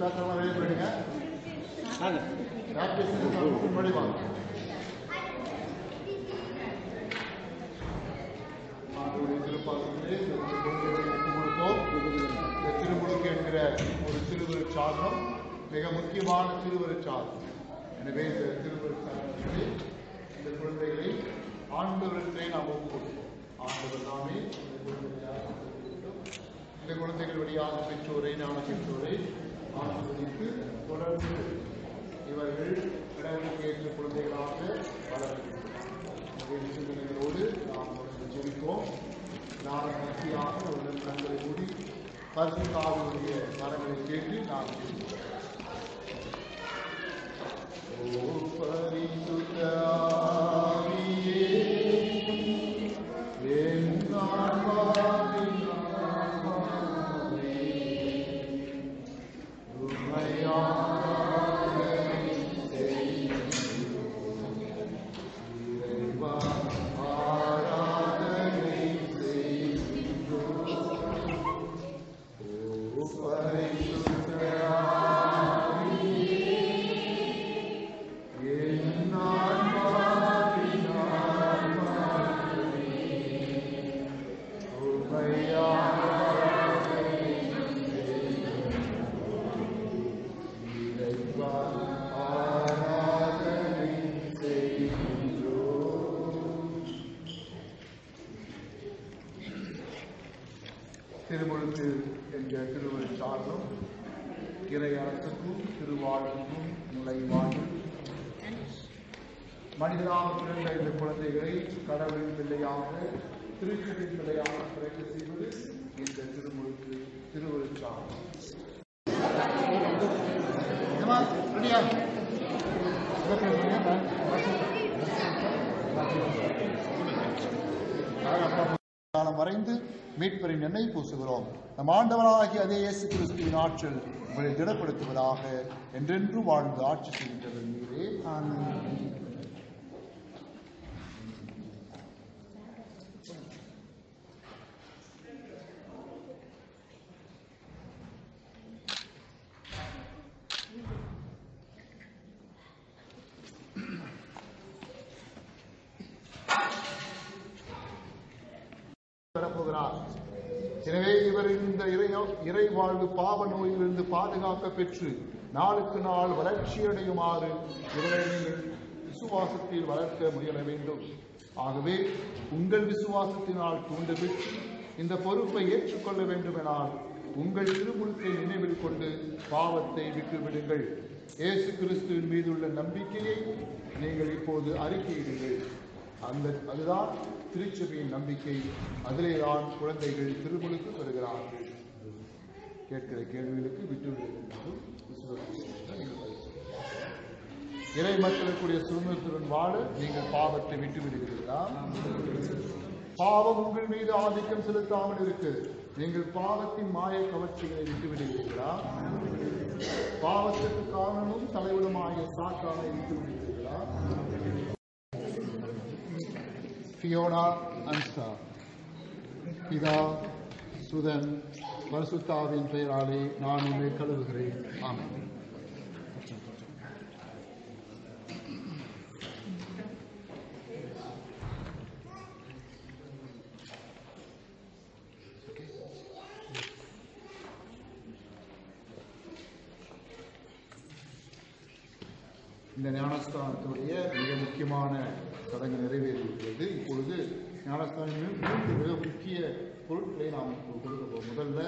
பேசுறது பேசுறவங்க வெளியே போயிடுங்க யார் பேசுறது முன்னாடி வாங்க திருப்பாசத்திலே கொடுப்போம். இந்த திருமுழுக்கு என்கிற ஒரு திருவரு சாதனம் மிக முக்கியமான திருவரு சாதனம் எனவே இந்த திருவரு சாதனத்திலே இந்த குழந்தைகளை ஆண்டவரிடத்திலே நாம் ஒப்பு கொடுப்போம். ஆண்டவர் தாமே இந்த குழந்தைகளை இந்த குழந்தைகள் வழியாக பெற்றோரை ஞான பெற்றோரை ஆசீர்வதித்து தொடர்ந்து இவர்கள் கடவுளுக்கு ஏற்ற குழந்தைகளாக வளர்க்கின்றனர் சிந்தனைகளோடு நாம் தொடர்ந்து ஜெபிப்போம் நாம் மத்தியாக ஒரு கண்களை மூடி பரிசுத்தாவினுடைய மரங்களை கேட்டு நாம் ஜெபிப்போம் ஓ திருமுழுக்கு என்ற திருவள் சார்பும் இறையரசுக்கும் திருவாழ்வுக்கும் நுழைவாழ்வு மனிதனாக பிறந்த இந்த குழந்தைகளை கடவுளின் பிள்ளையாக திருச்சபின் பிள்ளையாக பிறகு செய்வது இந்த திருமுழுக்கு திருவள் சார்ந்தம் ரெடியா? காலம் வரைந்து மீட்பரின் எண்ணெய் பூசுகிறோம். நம் ஆண்டவராகிய அதே இயேசு கிறிஸ்துவின் ஆற்றல் உங்களை திடப்படுத்துவதாக என்றென்று வாழ்ந்து ஆட்சி செய்கின்றவர் நீரே. பெறப்போகிறார் எனவே இவர் இந்த இறை இறை வாழ்வு பாவ நோயிலிருந்து பாதுகாக்க பெற்று நாளுக்கு நாள் வளர்ச்சியடையுமாறு இவரை நீங்கள் விசுவாசத்தில் வளர்க்க முயல வேண்டும். ஆகவே உங்கள் விசுவாசத்தினால் தூண்டு பெற்று இந்த பொறுப்பை ஏற்றுக்கொள்ள வேண்டுமெனால் உங்கள் திருமுழுக்கை நினைவில் கொண்டு பாவத்தை விட்டுவிடுங்கள். இயேசு கிறிஸ்துவின் மீதுள்ள நம்பிக்கையை நீங்கள் இப்போது அறிக்கையிடுங்கள். அந்த அதுதான் திருச்சபையின் நம்பிக்கை. அதிலே தான் குழந்தைகள் திருமுழுக்கு பெறுகிறார்கள். கேட்கிற கேள்விகளுக்கு விட்டு இறை மக்களுக்குரிய சுதந்திரத்துடன் வாழ நீங்கள் பாவத்தை விட்டு விடுகிறீர்களா? பாவம் உங்கள் மீது ஆதிக்கம் செலுத்தாமல் இருக்கு. நீங்கள் பாவத்தின் மாய கவர்ச்சிகளை விட்டு விடுகிறீர்களா? பாவத்திற்கு காரணமும் தலைவனுமாகிய சாத்தானை விட்டு விடுகிறீர்களா? ஃபியோனா அன்ஸ்டா பிதா சுதன் பரிசுத்தாவின் பெயராலே நான் உண்மை கழுவுகிறேன். ஆமாம் இந்த ஞானஸ்தானத்துடைய மிக முக்கியமான சடங்கு நிறைவேறியிருக்கிறது இப்பொழுது ஞானஸ்தானம் மூன்று மிக முக்கிய பொருட்களை நாம் இப்போது கொடுக்க போகிறோம். முதல்ல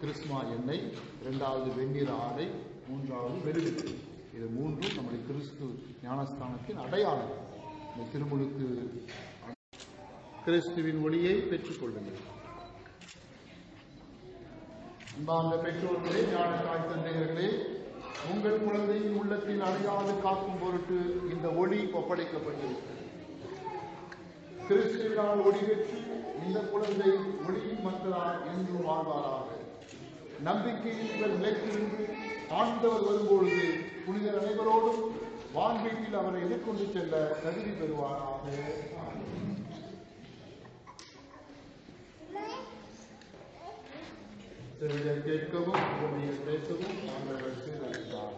கிறிஸ்மா எண்ணெய் இரண்டாவது வெந்நீர் ஆடை மூன்றாவது மெழுகு இது மூன்றும் நம்முடைய கிறிஸ்து ஞானஸ்தானத்தின் அடையாளம். இந்த திருமுழுக்கு கிறிஸ்துவின் ஒளியை பெற்றுக்கொள்ளுங்கள் அன்பார்ந்த பெற்றோர்களே ஞான தாய் தந்தையர்களே உங்கள் குழந்தையின் உள்ளத்தில் அடையாது காக்கும் பொருட்டு இந்த ஒளி ஒப்படைக்கப்பட்டிருக்கிறது. கிறிஸ்துவினால் ஒளி பெற்று இந்த குழந்தை ஒளியின் மக்களால் என்றும் வாழ்வாராக. நம்பிக்கையில் இவர் நிலைத்திருந்து ஆண்டவர் வரும்பொழுது புனிதர் அனைவரோடும் வான்வீட்டில் அவரை எதிர்கொண்டு செல்ல தகுதி பெறுவாராக. செவிலியை கேட்கவும் பூமியில் பேசவும் ஆண்டவர் சீரழித்தார்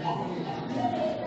やったー!